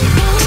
You.